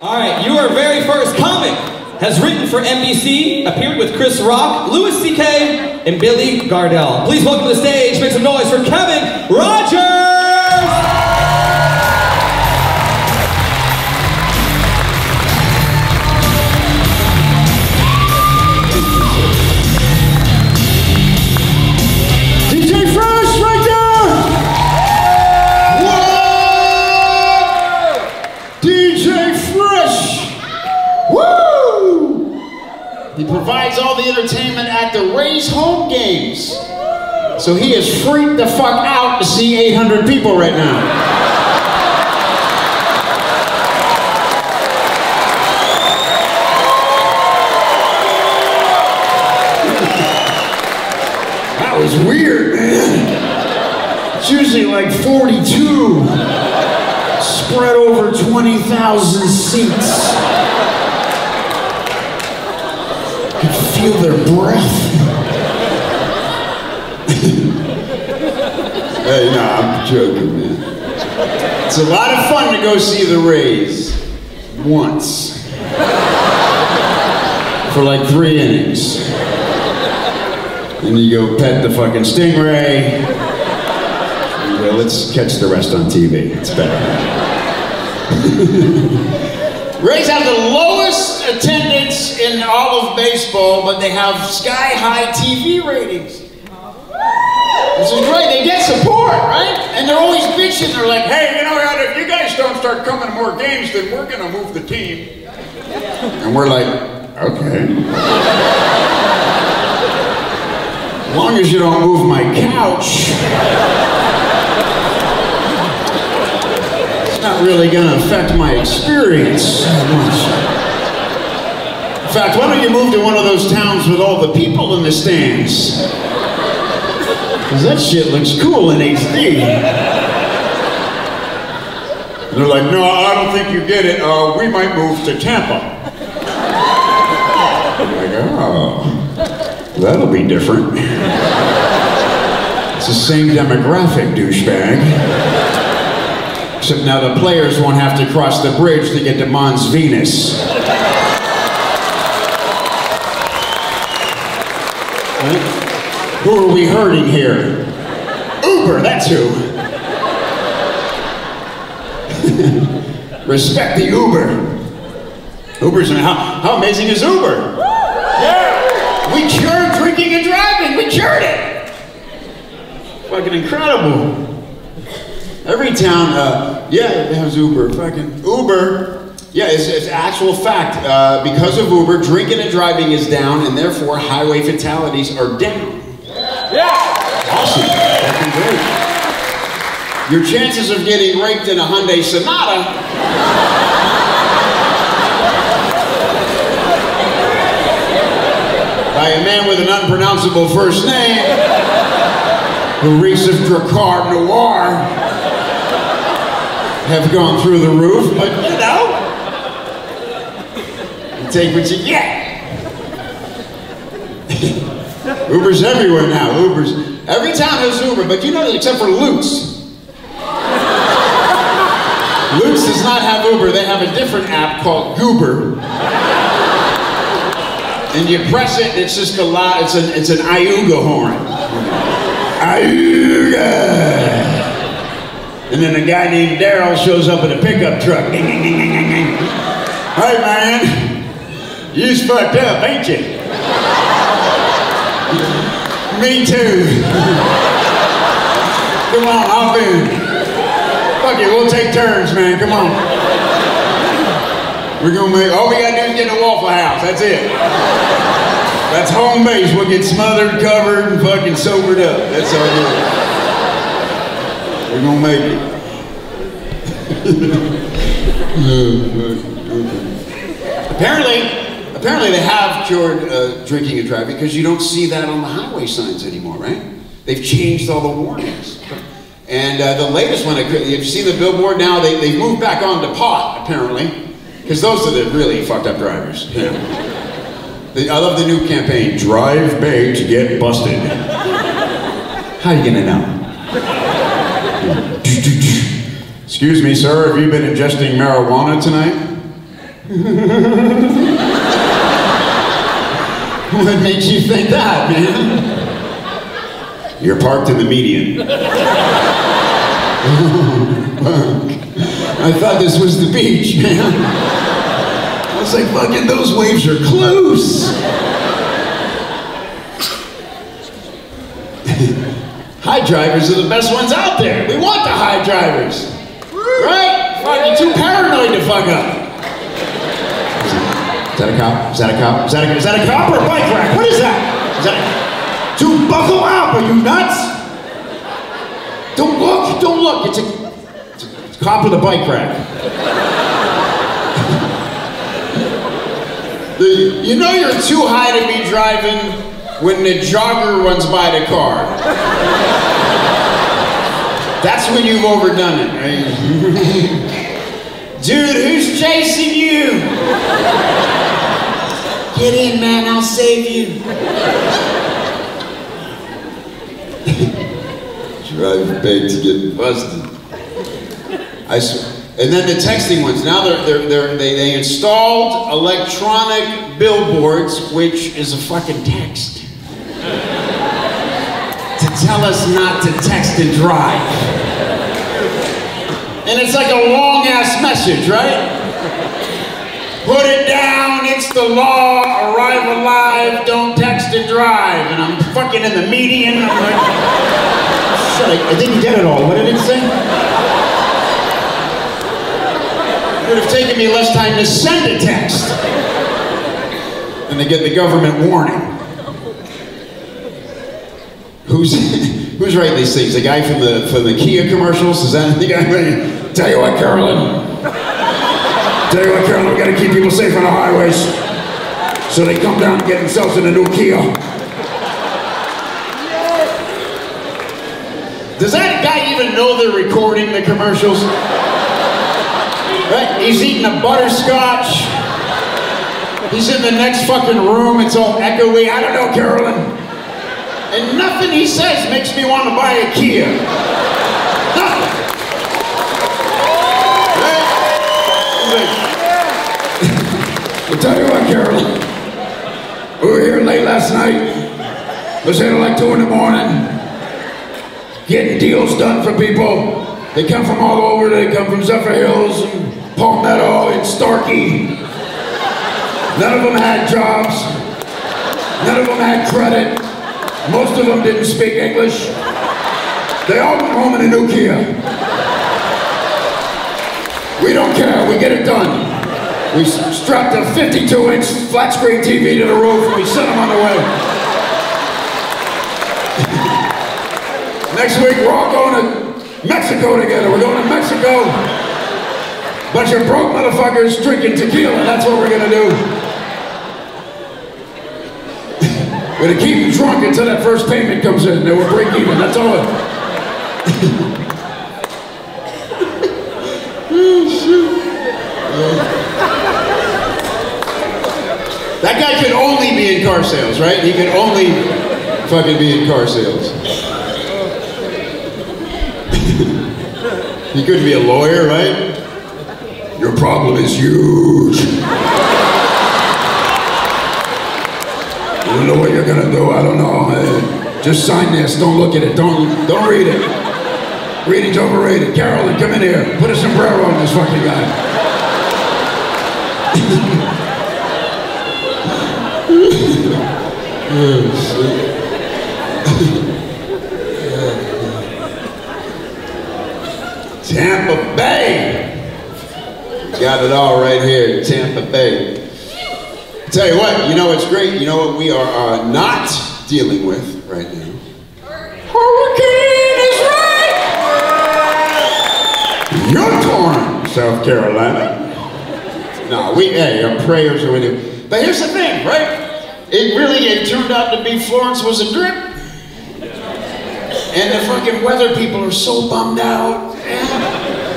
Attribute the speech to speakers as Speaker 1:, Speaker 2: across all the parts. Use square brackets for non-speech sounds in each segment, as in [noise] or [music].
Speaker 1: All right, your very first comic has written for NBC, appeared with Chris Rock, Louis C.K., and Billy Gardell. Please welcome to the stage, make some noise for Kevin Rogers!
Speaker 2: He provides all the entertainment at the Rays home games. So he is freaked the fuck out to see 800 people right now. [laughs] That was weird, man. It's usually like 42, spread over 20,000 seats. You could feel their breath. hey, no, I'm joking, man. It's a lot of fun to go see the Rays once for like three innings. And you go pet the fucking stingray. You uh, go, let's catch the rest on TV. It's better. [laughs] Rays have the lowest attendance all of baseball, but they have sky high TV ratings. This is great. They get support, right? And they're always bitching. They're like, hey, you know what? If you guys don't start coming to more games, then we're going to move the team. And we're like, okay. As long as you don't move my couch. It's not really gonna affect my experience much. In fact, why don't you move to one of those towns with all the people in the stands? Because that shit looks cool in HD. And they're like, no, I don't think you get it. Uh, we might move to Tampa. I'm like, oh. That'll be different. It's the same demographic, douchebag. Except now the players won't have to cross the bridge to get to Mons Venus. Who are we hurting here? Uber, that's who. [laughs] Respect the Uber. Uber's how, how amazing is Uber? Yeah. We cured drinking and driving. We cured it. Fucking incredible. Every town, uh, yeah, it has Uber. Fucking Uber. Yeah, it's, it's actual fact. Uh, because of Uber, drinking and driving is down, and therefore highway fatalities are down.
Speaker 1: Yeah!
Speaker 2: Awesome. Fucking great. Your chances of getting raped in a Hyundai Sonata by a man with an unpronounceable first name who reeks of Drakkar Noir have gone through the roof, but you know, take what you. Uber's everywhere now. Uber's every town has Uber, but you know, except for Lutz. Lutz does not have Uber. They have a different app called Goober. And you press it, it's just a lot, it's an, it's an Iuga horn. Iuga! And then a guy named Daryl shows up in a pickup truck. Ding, ding, ding, ding, ding, ding. Hey man, you's fucked up, ain't you? Me too. Come on, hop in. Fuck it, we'll take turns, man, come on. We're gonna make, all we gotta do is get in a Waffle House, that's it. That's home base. We'll get smothered, covered, and fucking sobered up. That's all good. We're gonna make it. [laughs] Oh, apparently, apparently they have cured uh, drinking and driving because you don't see that on the highway signs anymore, right? They've changed all the warnings. And uh, the latest one, you've seen the billboard now, they, they've moved back on to pot, apparently. Because those are the really fucked up drivers. The, I love the new campaign, Drive to Get Busted. How you gonna know? Excuse me, sir, have you been ingesting marijuana tonight? [laughs] what makes you think that, man? You're parked in the median. [laughs] I thought this was the beach, man. I was like, fucking, those waves are close. [laughs] high drivers are the best ones out there. We want the high drivers. Right? Fucking too paranoid to fuck up. Is that a cop? Is that a cop? Is that a, is that a cop or a bike rack? What is that? Is that a... Dude, buckle up! Are you nuts? Don't look! Don't look! It's a, it's a, it's a cop with a bike rack. you know you're too high to be driving when the jogger runs by the car. That's when you've overdone it, right? [laughs] Dude, who's chasing you? Get in, man, I'll save you. Drive big to get busted. I. And then the texting ones. Now they're, they're, they're, they, they installed electronic billboards, which is a fucking text. to tell us not to text and drive. And it's like a long ass message, right? Put it down, it's the law, arrive alive, don't text and drive. And I'm fucking in the median. I'm like, shit, I, I didn't get it all. What did it say? It would have taken me less time to send a text than to get the government warning. Who's who's writing these things? The guy from the from the Kia commercials? Is that the guy? Tell you what, Carolyn. Tell you what, Carolyn, we gotta keep people safe on the highways. So they come down and get themselves in a new Kia. Does that guy even know they're recording the commercials? Right? He's eating a butterscotch. He's in the next fucking room. It's all echoey. I don't know, Carolyn. And nothing he says makes me want to buy a Kia. I'll tell you what, Carol. We were here late last night. Was here like two in the morning. Getting deals done for people. They come from all over. They come from Zephyrhills and Palmetto and Starkey. None of them had jobs. None of them had credit. Most of them didn't speak English. They all went home in a new Kia. We don't care. We get it done. We strapped a 52-inch flat screen TV to the roof and we sent them on the way. [laughs] Next week we're all going to Mexico together. We're going to Mexico. Bunch of broke motherfuckers drinking tequila. That's what we're gonna do. [laughs] we're gonna keep them drunk until that first payment comes in. Then we'll break even. That's all. [laughs] That guy could only be in car sales, right? He could only fucking be in car sales. [laughs] he couldn't be a lawyer, right? Your problem is huge. I don't know what you're gonna do. I don't know. Uh, just sign this. Don't look at it. Don't don't read it. Reading's overrated. Carolyn, come in here. Put a sombrero on this fucking guy. [laughs] [laughs] Tampa Bay. Got it all right here, Tampa Bay. Tell you what, you know what's great? You know what we are uh, not dealing with right now? Hurricane is right! Unicorn, South Carolina. No, we, hey, our prayers are with you. But here's the thing, right? It really, it turned out to be Florence was a drip. And the fucking weather people are so bummed out.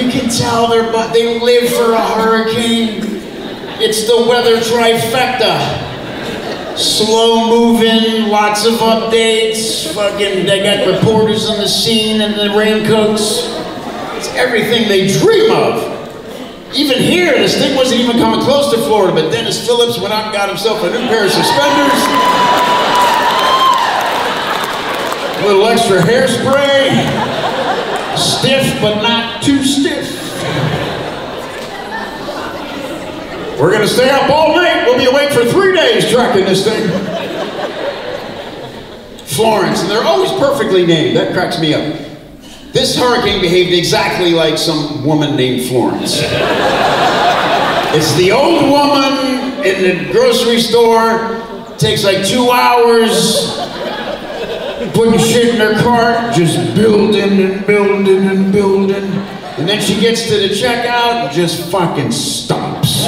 Speaker 2: You can tell they're but they live for a hurricane. It's the weather trifecta. Slow moving, lots of updates. Fucking, they got reporters on the scene and the raincoats. It's everything they dream of. Even here, this thing wasn't even coming close to Florida, but Denis Phillips went out and got himself a new pair of suspenders. A little extra hairspray. Stiff, but not too stiff. We're gonna stay up all night. We'll be awake for three days tracking this thing. Florence, and they're always perfectly named. That cracks me up. This hurricane behaved exactly like some woman named Florence. it's the old woman in the grocery store, takes like two hours, putting shit in her cart, just building and building and building. And then she gets to the checkout and just fucking stops.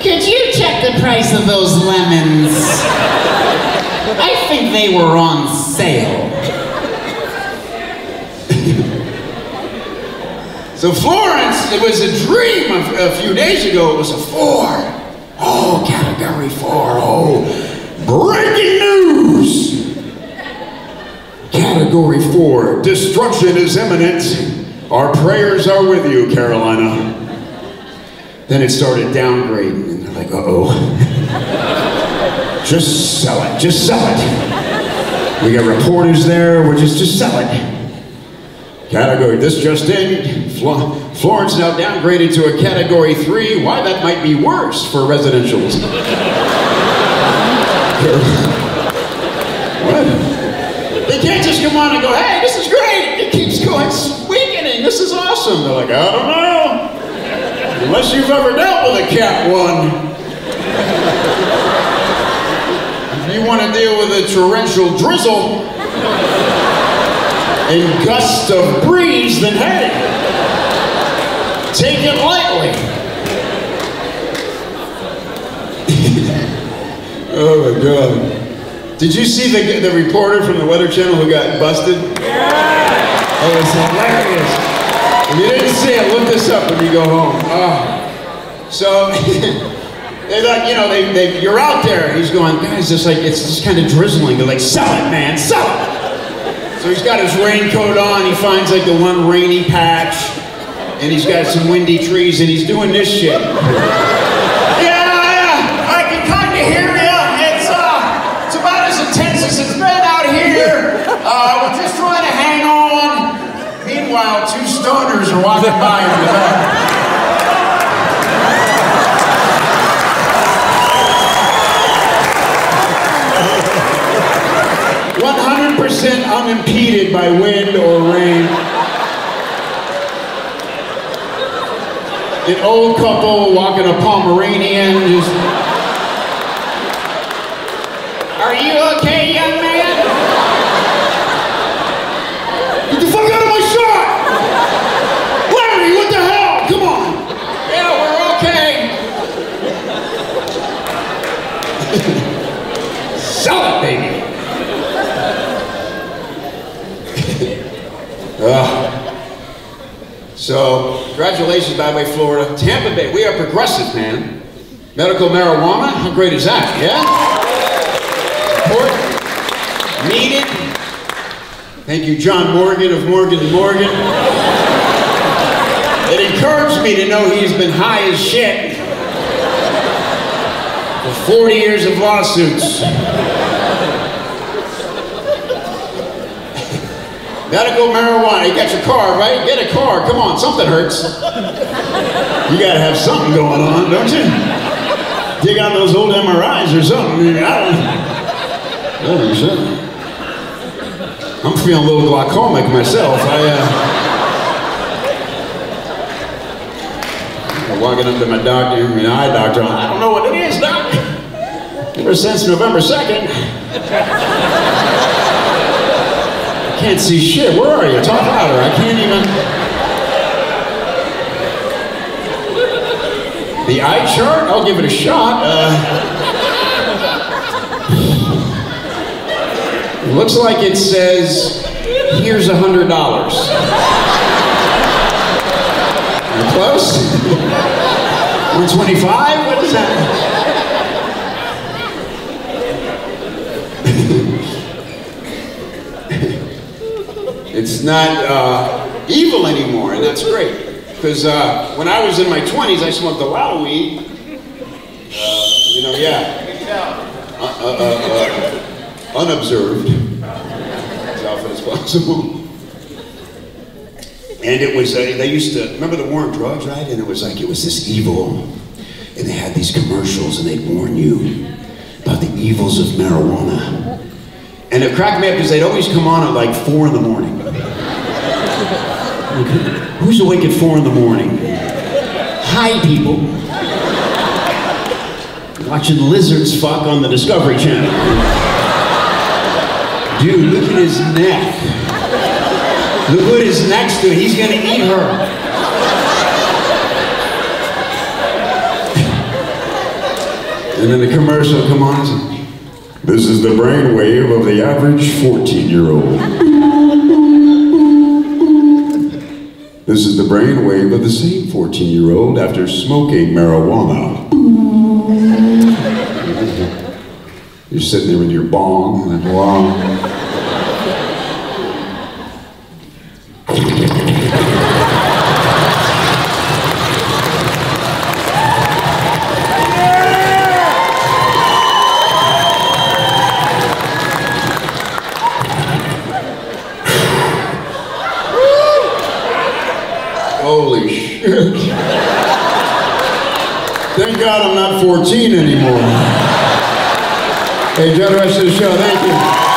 Speaker 3: Could you check the price of those lemons? I think they were on sale.
Speaker 2: So Florence, it was a dream a, a few days ago. It was a four. Oh, category four. Oh, breaking news. Category four. Destruction is imminent. Our prayers are with you, Carolina. Then it started downgrading, and they're like, uh-oh. [laughs] just sell it. Just sell it. We got reporters there. We're just, just sell it. Category, this just in, Flo- Florence now downgraded to a category three. Why that might be worse for residentials. [laughs] what? They can't just come on and go, hey, this is great. It keeps going weakening. This is awesome. They're like, I don't know. Unless you've ever dealt with a cat one. If you want to deal with a torrential drizzle, and gust of breeze, then hey, take it lightly. [laughs] oh my God. Did you see the, the reporter from the Weather Channel who got busted? Yeah! Oh, it's hilarious. If you didn't see it, look this up when you go home. Oh. So, [laughs] they're like, you know, they, they, you're out there. He's going, guys, it's like, it's just kind of drizzling. They're like, sell it, man, sell it. So he's got his raincoat on. He finds like the one rainy patch, and he's got some windy trees, and he's doing this shit. [laughs] Yeah, yeah, I can kind of hear you. It's it's about as intense as it's been out here. Uh, we're just trying to hang on. Meanwhile, two stoners are walking by in the back. One hundred percent unimpeded by wind or rain. An old couple walking a Pomeranian just. Are you okay, young man? Get the fuck out of my shot! Larry, what the hell? Come on! Yeah, we're okay. Sell it, baby! Ugh. So, by the way, Florida. Tampa Bay, we are progressive, man. Medical marijuana, how great is that? Yeah? Important, needed. Thank you, John Morgan of Morgan Morgan. It encouraged me to know he's been high as shit for 40 years of lawsuits. Medical marijuana. You got your car, right? Get a car. Come on, something hurts. You gotta have something going on, don't you? Dig out those old MRIs or something. I don't, know. I'm feeling a little glaucomic myself. I, uh, I'm walking up to my doctor, my eye doctor. I don't know what it is, doc. Ever since November 2nd. I can't see shit. Where are you? Talk louder. I can't even. The eye chart? I'll give it a shot. Uh, looks like it says, here's a hundred dollars. Close? [laughs] 125? What is that? It's not uh, evil anymore, and that's great. Because uh, when I was in my 20s, I smoked a lot of weed. Uh, you know, yeah. Uh, uh, uh, unobserved. As often as possible. And it was, they used to, remember the war on drugs, right? And it was like, it was this evil. And they had these commercials and they'd warn you about the evils of marijuana. And it cracked me up because they'd always come on at like four in the morning. Who's awake at four in the morning? Hi, people. Watching lizards fuck on the Discovery Channel. Dude, look at his neck. Look what is next to it. He's gonna eat her. And then the commercial come on This is the brainwave of the average 14-year-old. This is the brainwave of the same 14-year-old after smoking marijuana. You're sitting there with your bong, and wow. Holy shit. Thank God I'm not 14 anymore. Hey, rest of the show. Thank you.